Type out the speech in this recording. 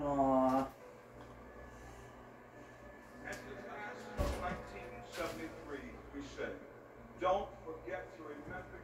At the class of 1973, we said, don't forget to remember